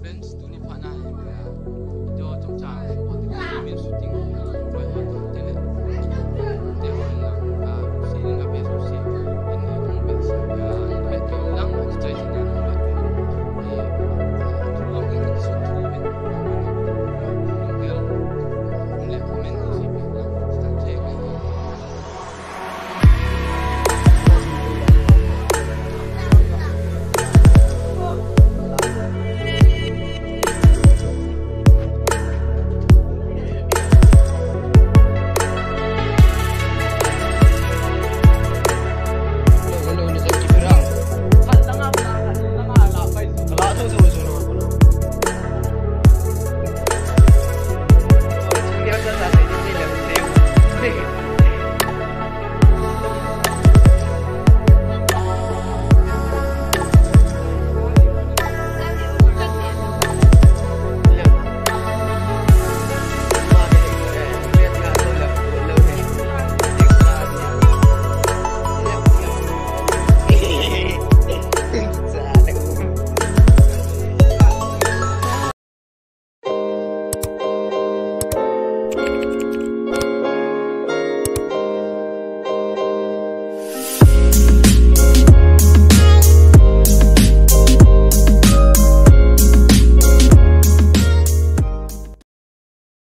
friends don't need partner and